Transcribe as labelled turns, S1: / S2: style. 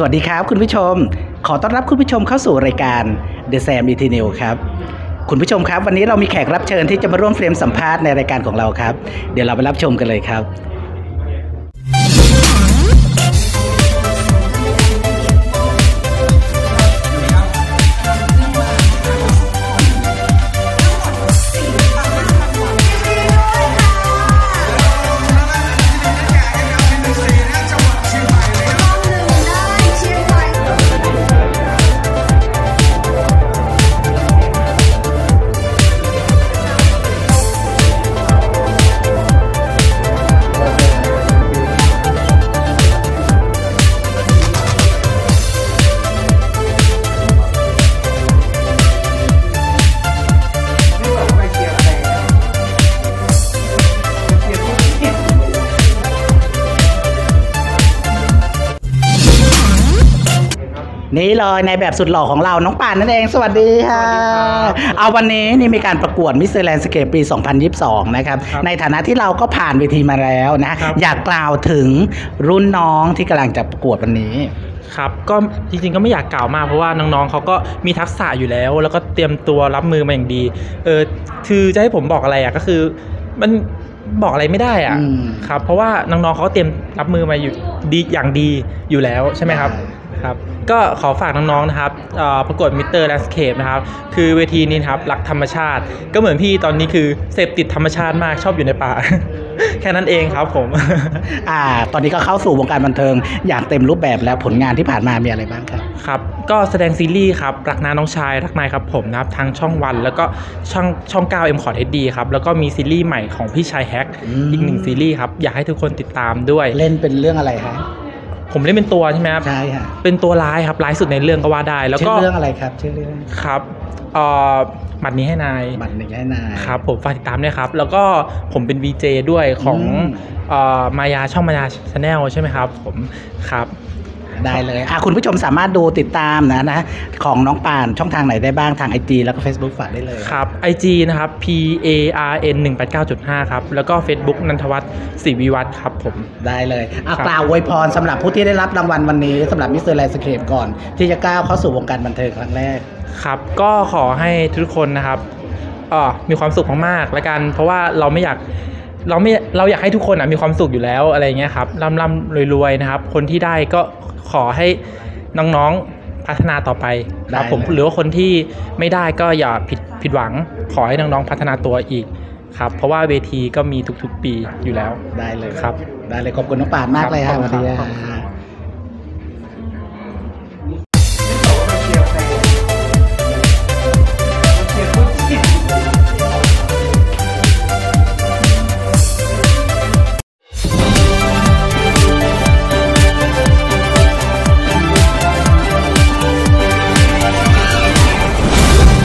S1: สวัสดีครับคุณผู้ชม ขอต้อนรับคุณผู้ชมเข้าสู่รายการ The Sam e t n e w ครับ คุณผู้ชมครับ วันนี้เรามีแขกรับเชิญที่จะมาร่วมเฟรมสัมภาษณ์ในรายการของเราครับ เดี๋ยวเราไปรับชมกันเลยครับ นี่เลยนายแบบสุดหล่อของเราน้องป่านนั่นเอง สวัสดีค่ะ เอาวันนี้นี่มีการประกวดมิสเตอร์แลนด์สเคปปี 2022 นะครับ
S2: ครับ
S1: ในฐานะที่เราก็ผ่านเวทีมาแล้วนะ
S2: ครับ
S1: อยากกล่าวถึงรุ่นน้องที่กำลังจะประกวดวันนี้
S2: ครับก็จริงๆก็ไม่อยากกล่าวมากเพราะว่าน้องๆเขาก็มีทักษะอยู่แล้ว แล้วก็เตรียมตัวรับมือมาอย่างดีเออคือจะให้ผมบอกอะไรอะก็คือ มันบอกอะไรไม่ได้อะ
S1: อืม
S2: ครับเพราะว่าน้องๆเขาก็เตรียมรับมือมาอยู่ดีอย่างดีอยู่แล้วใช่ไหมครับ
S1: ใช่
S2: ครับ ก็ขอฝากน้องๆนะครับเอ่อประกวดมิสเตอร์แลนด์สเคปนะครับคือเวทีนี้นะครับรักธรรมชาติ ก็เหมือนพี่ตอนนี้คือเสพติดธรรมชาติมากชอบอยู่ในป่า แค่นั้นเองครับผม
S1: อ่า ตอนนี้ก็เข้าสู่วงการบันเทิงอย่างเต็มรูปแบบแล้วผลงานที่ผ่านมามีอะไรบ้างครับ
S2: ครับก็แสดงซีรีส์ครับรักนะน้องชายรักนายครับผมนะครับทางช่องวัน แล้วก็ช่องช่อง9 M ขอเทดดีครับแล้วก็มีซีรีส์ใหม่ของพี่ชายแฮก
S1: อืม
S2: อีกหนึ่งซีรีส์ครับอยากให้ทุกคนติดตามด้วย
S1: เล่นเป็นเรื่องอะไรครับ
S2: ผมเล่นเป็นตัวใช่ไหมครับ
S1: ใช่ค่ะ
S2: เป็นตัวร้ายครับร้ายสุดในเรื่องก็ว่าได้ แล้ว
S1: ชื่
S2: ก็
S1: อเรื่องอะไรครับชื่อเรื่อง
S2: ครับเอ่อหมัดนี้ให้นาย
S1: บัตรหนึ่งให้นาย
S2: ครับผมฝากติดตามด้วยครับ แล้วก็ผมเป็น VJ ด้วยของ
S1: อืม
S2: เอ่อมายาช่องมายาชาแนลใช่ไหมครับผมครับ
S1: ได้เลยอะคุณผู้ชมสามารถดูติดตามนะนะของน้องป่านช่องทางไหนได้บ้างทางไอจีแล้วก็ Facebook ฝากได้เลย
S2: ครับ IG นะครับ P A R N 189.5 ครับ แล้วก็ Facebook นันทวัฒน์ศรีวิวัฒน์ครับผม
S1: ได้เลยอะ
S2: ครับ
S1: กล่าวอวยพรสำหรับผู้ที่ได้รับรางวัลวันนี้สำหรับมิสเตอร์แลนด์สเคปก่อน ที่จะก้าวเข้าสู่วงการบันเทิงครั้งแรก
S2: ครับ ก็ขอให้ทุกคนนะครับเอ่อมีความสุขมากๆ แล้วกัน เพราะว่าเราไม่อยาก เราไม่เราอยากให้ทุกคนอะมีความสุขอยู่แล้วอะไรเงี้ยครับร่ำร่ำรวยๆนะครับ คนที่ได้ก็ขอให้น้องๆพัฒนาต่อไปครับ
S1: ได้
S2: ผม
S1: เลย
S2: หรือว่าคนที่ไม่ได้ก็อย่าผิดผิดหวัง ขอให้น้องๆพัฒนาตัวอีกครับเพราะว่าเวทีก็มีทุกๆปีอยู่แล้ว
S1: ได้เลย
S2: ครับ
S1: ได้เลยขอบคุณน้องป่านมากเลยค่ะ
S2: ครับ
S1: สวัสดี